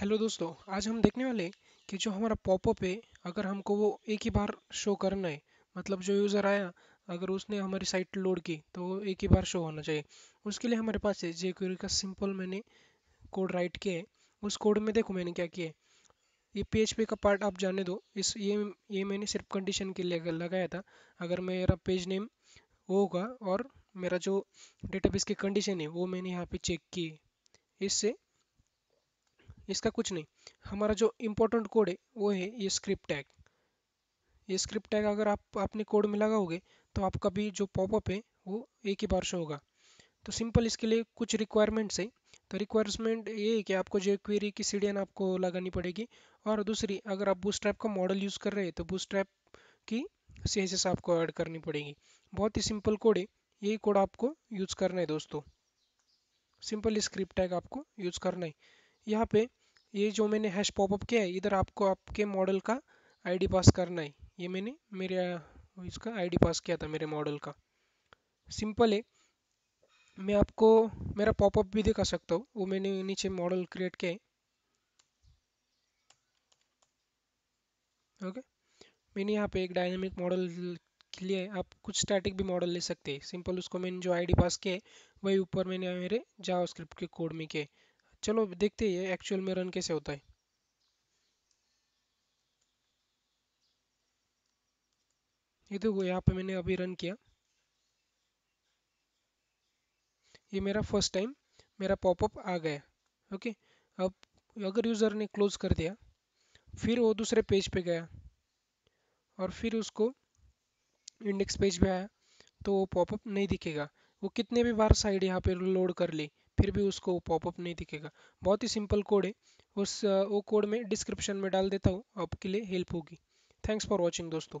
Hello दोस्तों, आज हम देखने वाले कि जो हमारा पॉपअप है, अगर हमको वो एक ही बार शो करना है मतलब जो यूज़र आया, अगर उसने हमारी साइट लोड की तो वो एक ही बार शो होना चाहिए। उसके लिए हमारे पास है जेक्वेरी का सिंपल मैंने कोड राइट किया है। उस कोड में देखो मैंने क्या किया है। ये पी का पार्ट आप जाने दो। इस, ये ये मैंने सिर्फ़ कंडीशन के लिए लगाया था। अगर मेरा पेज नेम वो होगा और मेरा जो डेटाबेस की कंडीशन है, वो मैंने यहाँ पे चेक की। इससे इसका कुछ नहीं। हमारा जो इम्पोर्टेंट कोड है, वो है ये स्क्रिप्ट टैग ये स्क्रिप्ट टैग अगर आप अपने कोड में लगाओगे तो आपका भी जो पॉपअप है, वो एक ही बार शो होगा। तो सिंपल इसके लिए कुछ रिक्वायरमेंट्स है। तो रिक्वायरमेंट ये है कि आपको जो क्वेरी की सीढ़ियाँ आपको लगानी पड़ेगी। और दूसरी, अगर आप बूस्ट्रैप का मॉडल यूज़ कर रहे हैं तो बूस्ट्रैप की सी आपको ऐड करनी पड़ेगी। बहुत ही सिंपल कोड है। यही कोड आपको यूज़ करना है दोस्तों। सिंपल स्क्रिप्ट टैग आपको यूज़ करना है। यहाँ पे ये जो मैंने हैश पॉपअप किया है, इधर आपको आपके मॉडल का आईडी पास करना है। ये मैंने मेरे, इसका आईडी पास किया था मेरे मॉडल का। सिंपल है। मैं आपको, मेरा पॉपअप भी दिखा सकता हूँ। वो मैंने नीचे मॉडल क्रिएट किया है। ओके मैंने यहाँ पे एक डायनेमिक मॉडल के लिए आप कुछ स्टैटिक भी मॉडल ले सकते हैं। सिंपल उसको मैंने जो आईडी पास किया है, वही ऊपर मैंने मेरे जावास्क्रिप्ट के कोड में किया चलो देखते हैं एक्चुअल में रन कैसे होता है। ये देखो, यहाँ पे मैंने अभी रन किया। ये मेरा फ़र्स्ट टाइम मेरा पॉपअप आ गया ओके अब अगर यूज़र ने क्लोज कर दिया, फिर वो दूसरे पेज पे गया और फिर उसको इंडेक्स पेज पे आया तो वो पॉपअप नहीं दिखेगा। वो कितने भी बार साइड यहाँ पे लोड कर ली फिर भी उसको पॉपअप नहीं दिखेगा। बहुत ही सिंपल कोड है। उस, वो कोड में डिस्क्रिप्शन में डाल देता हूँ। आपके लिए हेल्प होगी। थैंक्स फॉर वॉचिंग दोस्तों।